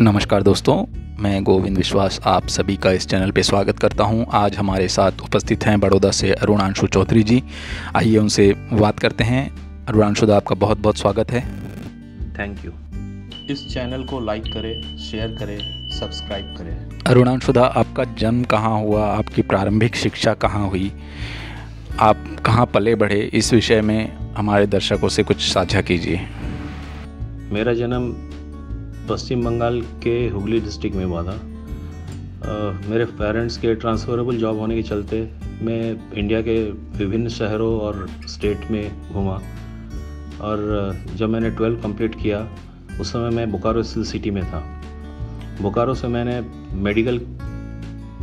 नमस्कार दोस्तों मैं गोविंद विश्वास आप सभी का इस चैनल पर स्वागत करता हूँ। आज हमारे साथ उपस्थित हैं बड़ौदा से अरुणांशु चौधरी जी। आइए उनसे बात करते हैं। अरुणांशु दा आपका बहुत बहुत स्वागत है। थैंक यू इस चैनल को लाइक करें शेयर करें सब्सक्राइब करें। अरुणांशु दा आपका जन्म कहाँ हुआ? आपकी प्रारंभिक शिक्षा कहाँ हुई? आप कहाँ पले बढ़े? इस विषय में हमारे दर्शकों से कुछ साझा कीजिए। मेरा जन्म पश्चिम बंगाल के हुगली डिस्ट्रिक्ट में हुआ था। मेरे पेरेंट्स के ट्रांसफरेबल जॉब होने के चलते मैं इंडिया के विभिन्न शहरों और स्टेट में घूमा। और जब मैंने ट्वेल्व कंप्लीट किया, उस समय मैं बोकारो स्टिल सिटी में था। बोकारो से मैंने मेडिकल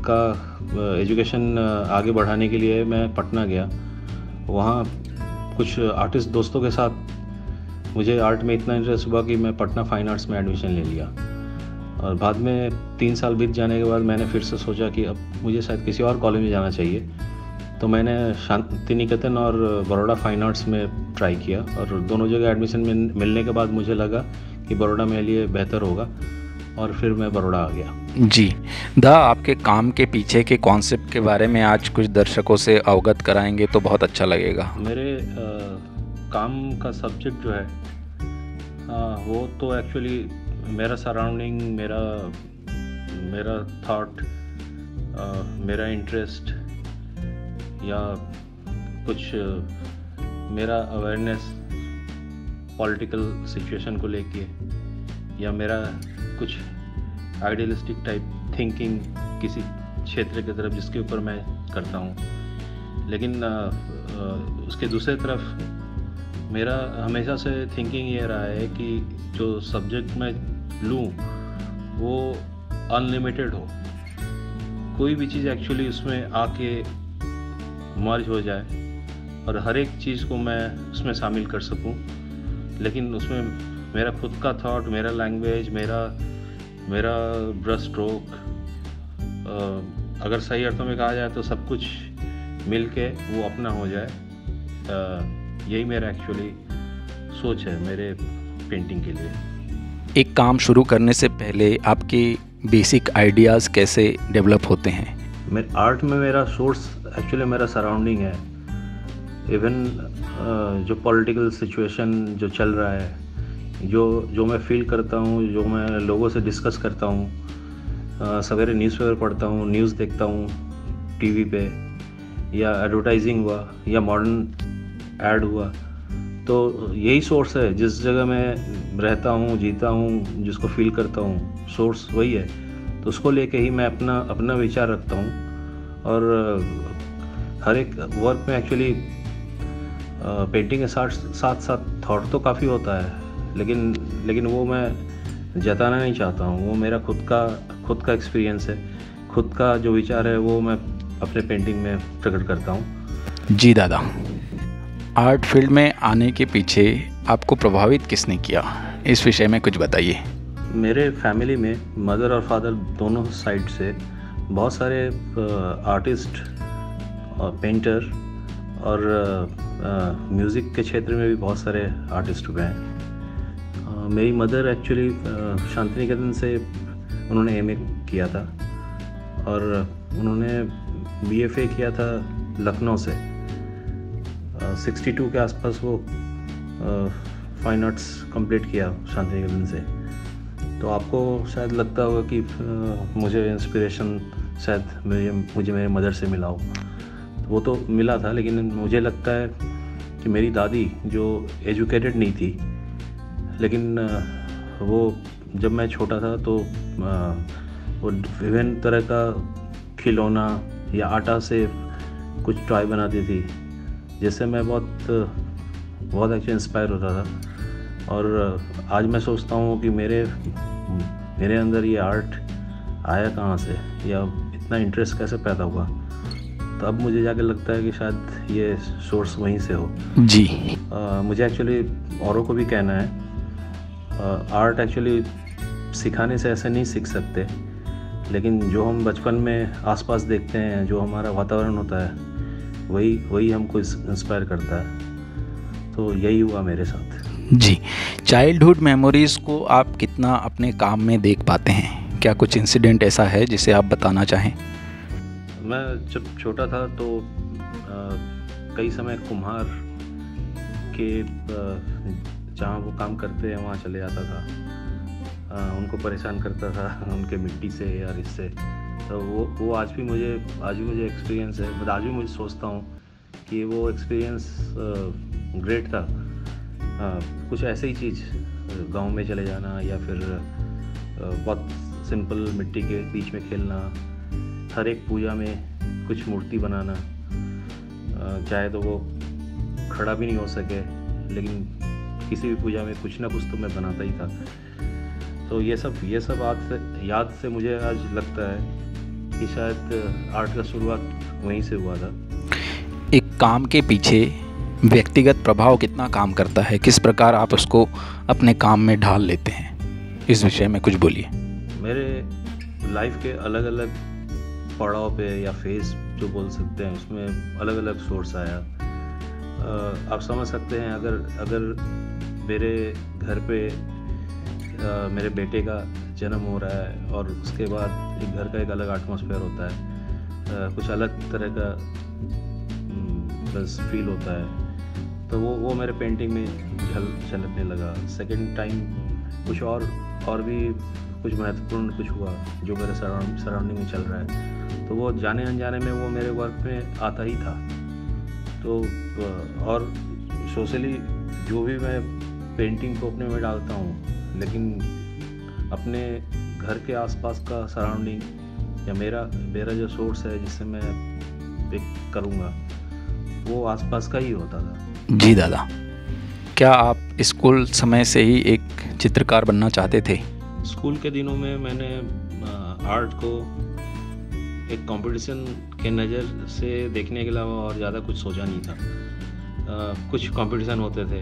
का एजुकेशन आगे बढ़ाने के लिए मैं पटना गया। वहाँ कुछ आर्टिस्ट दोस्तों के साथ मुझे आर्ट में इतना इंटरेस्ट हुआ कि मैं पटना फाइन आर्ट्स में एडमिशन ले लिया। और बाद में तीन साल बीत जाने के बाद मैंने फिर से सोचा कि अब मुझे शायद किसी और कॉलेज में जाना चाहिए। तो मैंने शांति निकेतन और बड़ोड़ा फाइन आर्ट्स में ट्राई किया और दोनों जगह एडमिशन मिलने के बाद मुझे लगा कि बड़ोड़ा मेरे लिए बेहतर होगा और फिर मैं बड़ोड़ा आ गया। जी। दा आपके काम के पीछे के कॉन्सेप्ट के बारे में आज कुछ दर्शकों से अवगत कराएँगे तो बहुत अच्छा लगेगा। मेरे आ, काम का सब्जेक्ट जो है हाँ वो तो एक्चुअली मेरा सराउंडिंग मेरा मेरा थॉट मेरा इंटरेस्ट या कुछ मेरा अवेयरनेस पॉलिटिकल सिचुएशन को लेके या मेरा कुछ आइडियलिस्टिक टाइप थिंकिंग किसी क्षेत्र की तरफ़ जिसके ऊपर मैं करता हूँ। लेकिन आ, आ, उसके दूसरे तरफ़ मेरा हमेशा से थिंकिंग ये रहा है कि जो सब्जेक्ट मैं लूँ, वो अनलिमिटेड हो। कोई भी चीज़ एक्चुअली उसमें आके मर्ज हो जाए और हर एक चीज़ को मैं उसमें शामिल कर सकूँ। लेकिन उसमें मेरा खुद का थॉट मेरा लैंग्वेज मेरा मेरा ब्रश स्ट्रोक अगर सही अर्थों में कहा जाए तो सब कुछ मिल के वो अपना हो जाए। यही मेरा एक्चुअली सोच है मेरे पेंटिंग के लिए। एक काम शुरू करने से पहले आपके बेसिक आइडियाज़ कैसे डेवलप होते हैं? मेरे आर्ट में मेरा सोर्स एक्चुअली मेरा सराउंडिंग है। इवन जो पॉलिटिकल सिचुएशन जो चल रहा है जो जो मैं फील करता हूँ जो मैं लोगों से डिस्कस करता हूँ सवेरे न्यूज़पेपर पढ़ता हूँ न्यूज़ देखता हूँ टीवी पे या एडवर्टाइजिंग हुआ या मॉडर्न ऐड हुआ। तो यही सोर्स है, जिस जगह मैं रहता हूँ, जीता हूँ, जिसको फील करता हूँ सोर्स वही है। तो उसको लेके ही मैं अपना अपना विचार रखता हूँ। और, हर एक वर्क में एक्चुअली पेंटिंग के साथ साथ साथ थॉट तो काफ़ी होता है। लेकिन लेकिन वो मैं जताना नहीं चाहता हूँ। वो मेरा खुद का खुद का एक्सपीरियंस है। खुद का जो विचार है, वो मैं अपने पेंटिंग में प्रकट करता हूँ। जी दादा। आर्ट फ़ील्ड में आने के पीछे आपको प्रभावित किसने किया? इस विषय में कुछ बताइए। मेरे फैमिली में मदर और फादर दोनों साइड से बहुत सारे आर्टिस्ट और पेंटर और म्यूज़िक के क्षेत्र में भी बहुत सारे आर्टिस्ट हुए हैं। मेरी मदर एक्चुअली शांति निकेतन से उन्होंने एमए किया था और उन्होंने बीएफए किया था लखनऊ से। सिक्सटी टू के आसपास वो फाइन आर्ट्स कंप्लीट किया शांति निकेतन से। तो आपको शायद लगता होगा कि मुझे इंस्पिरेशन शायद मुझे मुझे मेरे मदर से मिला हो। तो वो तो मिला था, लेकिन मुझे लगता है कि मेरी दादी जो एजुकेटेड नहीं थी, लेकिन वो जब मैं छोटा था तो वो विभिन्न तरह का खिलौना या आटा से कुछ टॉय बनाती थी। जिससे मैं बहुत बहुत एक्चुअली इंस्पायर होता था। और आज मैं सोचता हूँ कि मेरे मेरे अंदर ये आर्ट आया कहाँ से? या इतना इंटरेस्ट कैसे पैदा हुआ? तो अब मुझे जाके लगता है कि शायद ये सोर्स वहीं से हो। जी। आ, मुझे एक्चुअली औरों को भी कहना है। आ, आर्ट एक्चुअली सिखाने से ऐसे नहीं सीख सकते। लेकिन जो हम बचपन में आसपास देखते हैं जो हमारा वातावरण होता है वही वही हमको इंस्पायर करता है। तो यही हुआ मेरे साथ। जी चाइल्डहुड मेमोरीज़ को आप कितना अपने काम में देख पाते हैं? क्या कुछ इंसिडेंट ऐसा है जिसे आप बताना चाहें? मैं जब छोटा था तो आ, कई समय कुम्हार के जहाँ वो काम करते हैं वहाँ चले जाता था। आ, उनको परेशान करता था उनके मिट्टी से या इससे। तो वो वो आज भी मुझे आज भी मुझे एक्सपीरियंस है बट आज भी मुझे सोचता हूँ कि वो एक्सपीरियंस ग्रेट था। आ, कुछ ऐसे ही चीज़ गाँव में चले जाना या फिर बहुत सिंपल मिट्टी के बीच में खेलना हर एक पूजा में कुछ मूर्ति बनाना चाहे तो वो खड़ा भी नहीं हो सके लेकिन किसी भी पूजा में कुछ ना कुछ तो मैं बनाता ही था। तो ये सब ये सब आज से याद से मुझे आज लगता है कि शायद आर्ट का शुरुआत वहीं से हुआ था। एक काम के पीछे व्यक्तिगत प्रभाव कितना काम करता है? किस प्रकार आप उसको अपने काम में ढाल लेते हैं? इस विषय में कुछ बोलिए। मेरे लाइफ के अलग अलग पड़ाव पे या फ़ेज़ जो बोल सकते हैं उसमें अलग अलग सोर्स आया आप समझ सकते हैं अगर अगर मेरे घर पे मेरे बेटे का जन्म हो रहा है और उसके बाद एक घर का एक अलग एटमोसफेयर होता है। कुछ अलग तरह का बस फील होता है। तो वो वो मेरे पेंटिंग में झल, झलकने लगा। सेकेंड टाइम कुछ और और भी कुछ महत्वपूर्ण कुछ हुआ जो मेरे सराउंडिंग में चल रहा है। तो वो जाने अनजाने में वो मेरे वर्क में आता ही था। तो और सोशली जो भी मैं पेंटिंग को अपने में डालता हूँ लेकिन अपने घर के आसपास का सराउंडिंग या मेरा मेरा जो सोर्स है जिससे मैं पिक करूँगा वो आसपास का ही होता था। जी दादा क्या आप स्कूल समय से ही एक चित्रकार बनना चाहते थे? स्कूल के दिनों में मैंने आर्ट को एक कंपटीशन के नज़र से देखने के अलावा और ज़्यादा कुछ सोचा नहीं था। आ, कुछ कंपटीशन होते थे।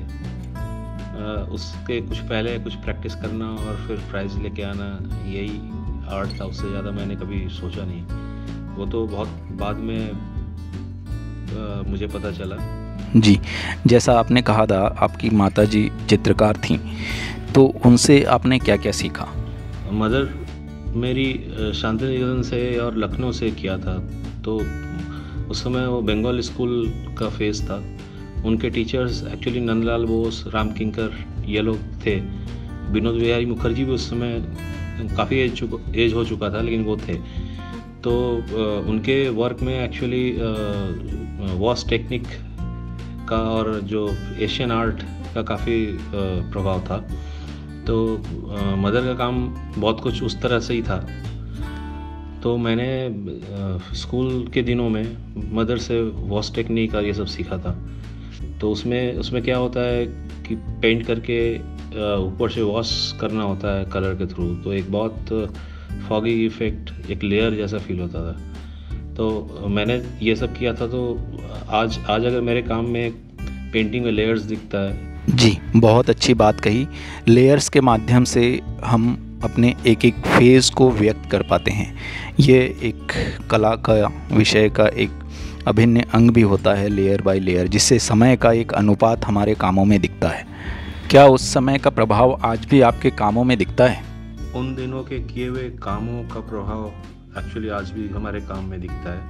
उसके कुछ पहले कुछ प्रैक्टिस करना और फिर प्राइज़ लेके आना यही आर्ट था उससे ज़्यादा मैंने कभी सोचा नहीं। वो तो बहुत बाद में आ, मुझे पता चला। जी जैसा आपने कहा था आपकी माता जी चित्रकार थी तो उनसे आपने क्या क्या सीखा? मदर मेरी शांति निकेतन से और लखनऊ से किया था। तो उस समय वो बंगाल स्कूल का फ़ेज़ था। उनके टीचर्स एक्चुअली नंदलाल बोस, राम किंकर, ये लोग थे। विनोद बिहारी मुखर्जी भी उस समय काफ़ी एज एज हो चुका था, लेकिन वो थे। तो उनके वर्क में एक्चुअली वॉस टेक्निक का और जो एशियन आर्ट का काफ़ी प्रभाव था। तो मदर का काम बहुत कुछ उस तरह से ही था। तो मैंने स्कूल के दिनों में मदर से वॉस टेक्निक और ये सब सीखा था। तो उसमें उसमें क्या होता है कि पेंट करके ऊपर से वॉश करना होता है कलर के थ्रू तो एक बहुत फॉगी इफ़ेक्ट एक लेयर जैसा फील होता था। तो मैंने ये सब किया था तो आज आज अगर मेरे काम में पेंटिंग में लेयर्स दिखता है। जी, बहुत अच्छी बात कही। लेयर्स के माध्यम से हम अपने एक एक फ़ेज़ को व्यक्त कर पाते हैं। ये एक कला का विषय का एक अभिन्न अंग भी होता है लेयर बाय लेयर जिससे समय का एक अनुपात हमारे कामों में दिखता है। क्या उस समय का प्रभाव आज भी आपके कामों में दिखता है? उन दिनों के किए हुए कामों का प्रभाव एक्चुअली आज भी हमारे काम में दिखता है।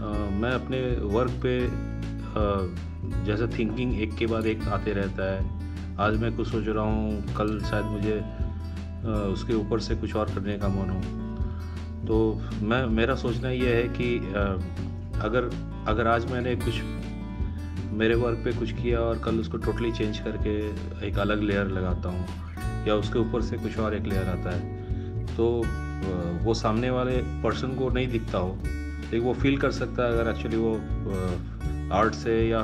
आ, मैं अपने वर्क पे आ, जैसे थिंकिंग एक के बाद एक आते रहता है। आज मैं कुछ सोच रहा हूँ कल शायद मुझे आ, उसके ऊपर से कुछ और करने का मन हो। तो मैं मेरा सोचना यह है कि अगर अगर आज मैंने कुछ मेरे वर्क पे कुछ किया और कल उसको टोटली चेंज करके एक अलग लेयर लगाता हूँ, या उसके ऊपर से कुछ और एक लेयर आता है तो वो सामने वाले पर्सन को नहीं दिखता हो। लेकिन वो फील कर सकता है अगर एक्चुअली वो आर्ट से या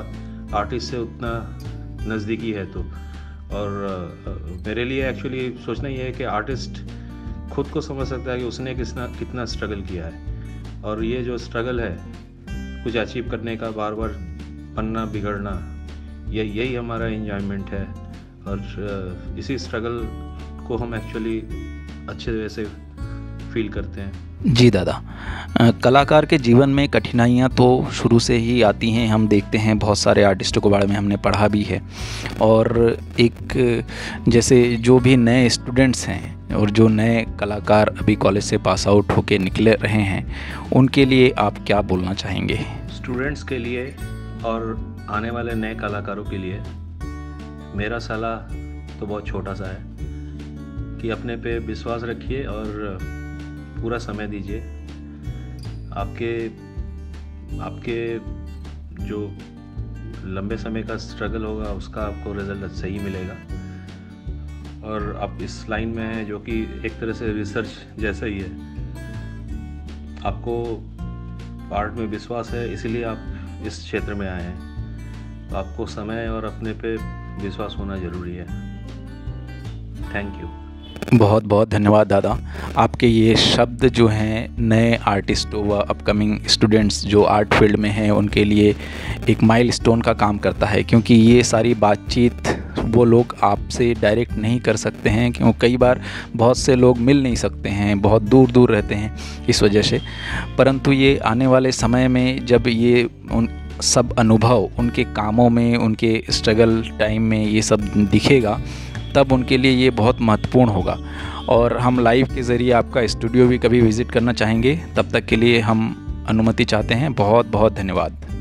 आर्टिस्ट से उतना नज़दीकी है तो। और मेरे लिए एक्चुअली सोचना ये है कि आर्टिस्ट खुद को समझ सकता है कि उसने कितना कितना स्ट्रगल किया है। और ये जो स्ट्रगल है कुछ अचीव करने का बार बार बनना, बिगड़ना, ये, यही हमारा इन्जॉयमेंट है। और इसी स्ट्रगल को हम एक्चुअली अच्छे तरह से फील करते हैं। जी दादा। कलाकार के जीवन में कठिनाइयाँ तो शुरू से ही आती हैं, हम देखते हैं, बहुत सारे आर्टिस्टों के बारे में हमने पढ़ा भी है। और एक, जैसे जो भी नए स्टूडेंट्स हैं और जो नए कलाकार अभी कॉलेज से पास आउट होके निकले रहे हैं, उनके लिए आप क्या बोलना चाहेंगे? स्टूडेंट्स के लिए और आने वाले नए कलाकारों के लिए, मेरा सलाह तो बहुत छोटा सा है कि अपने पे विश्वास रखिए और पूरा समय दीजिए। आपके आपके जो लंबे समय का स्ट्रगल होगा, उसका आपको रिज़ल्ट सही मिलेगा। और आप इस लाइन में हैं जो कि एक तरह से रिसर्च जैसा ही है। आपको आर्ट में विश्वास है, इसीलिए आप इस क्षेत्र में आए हैं। तो आपको समय और अपने पे विश्वास होना ज़रूरी है। थैंक यू बहुत बहुत धन्यवाद दादा। आपके ये शब्द जो हैं, नए आर्टिस्टों व अपकमिंग स्टूडेंट्स जो आर्ट फ़ील्ड में हैं, उनके लिए एक माइल स्टोन का काम करता है, क्योंकि ये सारी बातचीत वो लोग आपसे डायरेक्ट नहीं कर सकते हैं, क्यों कई बार बहुत से लोग मिल नहीं सकते हैं, बहुत दूर दूर रहते हैं इस वजह से। परंतु ये आने वाले समय में जब ये उन सब अनुभव उनके कामों में, उनके स्ट्रगल टाइम में ये सब दिखेगा तब उनके लिए ये बहुत महत्वपूर्ण होगा। और हम लाइव के ज़रिए आपका स्टूडियो भी कभी विज़िट करना चाहेंगे, तब तक के लिए हम अनुमति चाहते हैं। बहुत बहुत धन्यवाद।